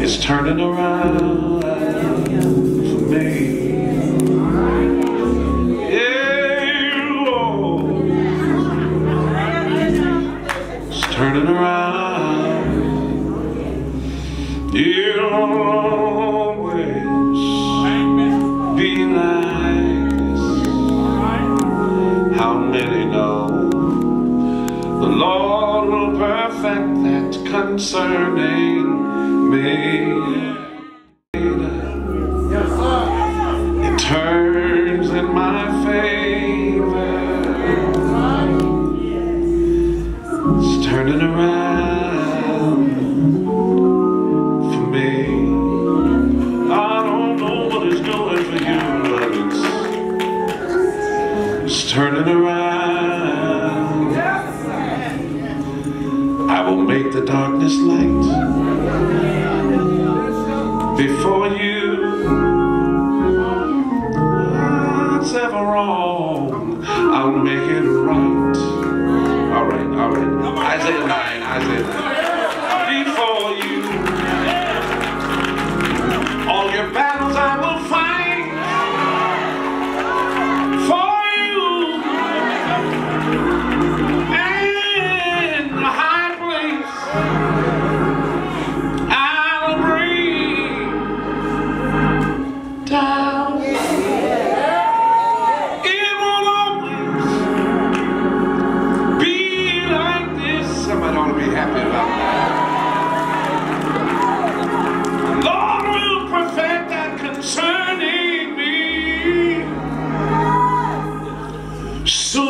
is turning around for me. Yeah, Lord, it's turning around. You'll always be this. How many know the Lord will perfect that concerning me? It turns in my favor. It's turning around for me. I don't know what it's doing for you, but it's, it's turning around. The darkness light before you. What's ever wrong, I'll make it right. All right, all right. Isaiah 9, Isaiah 9. Sooner